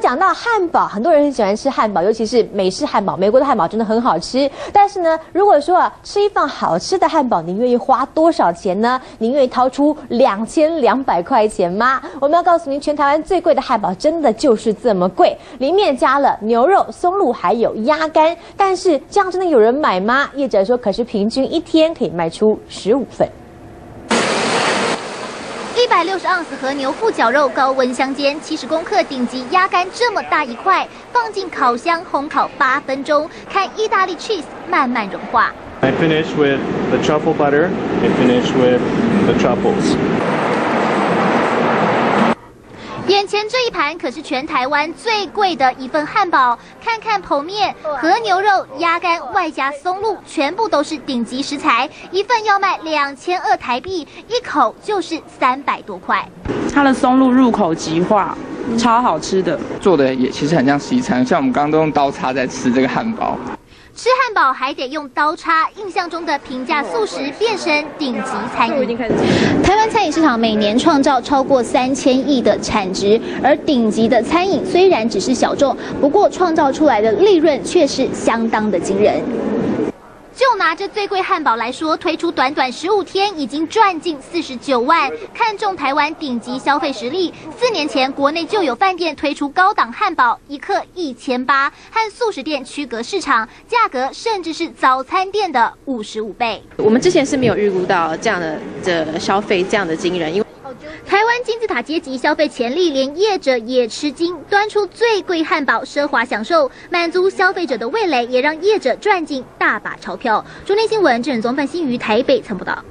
讲到汉堡，很多人很喜欢吃汉堡，尤其是美式汉堡。美国的汉堡真的很好吃。但是呢，如果说啊，吃一份好吃的汉堡，您愿意花多少钱呢？您愿意掏出两千两百块钱吗？我们要告诉您，全台湾最贵的汉堡真的就是这么贵，里面加了牛肉、松露还有鸭肝。但是这样真的有人买吗？业者说，可是平均一天可以卖出十五份。一百六十盎司和牛腹绞肉高温香煎，七十公克顶级鸭肝这么大一块，放进烤箱烘烤八分钟，看意大利 cheese 慢慢融化。I finish with the truffle butter and finish with the truffles. 眼前这一盘可是全台湾最贵的一份汉堡，看看剖面，和牛肉、鸭肝外加松露，全部都是顶级食材，一份要卖两千二台币，一口就是三百多块。它的松露入口即化，超好吃的，做的也其实很像西餐，像我们刚刚都用刀叉在吃这个汉堡。吃汉堡还得用刀叉，印象中的平价素食变身顶级餐饮。台湾餐饮市场每年创造超过三千亿的产值，而顶级的餐饮虽然只是小众，不过创造出来的利润却是相当的惊人。就拿这最贵汉堡来说，推出短短十五天，已经赚近四十九万。看中台湾顶级消费实力，四年前国内就有饭店推出高档汉堡，一克一千八，和素食店区隔市场，价格甚至是早餐店的五十五倍。我们之前是没有预估到这样的的消费这样的惊人，因为。金字塔阶级消费潜力，连业者也吃惊。端出最贵汉堡，奢华享受，满足消费者的味蕾，也让业者赚进大把钞票。中天新闻郑总范新于台北曾报道。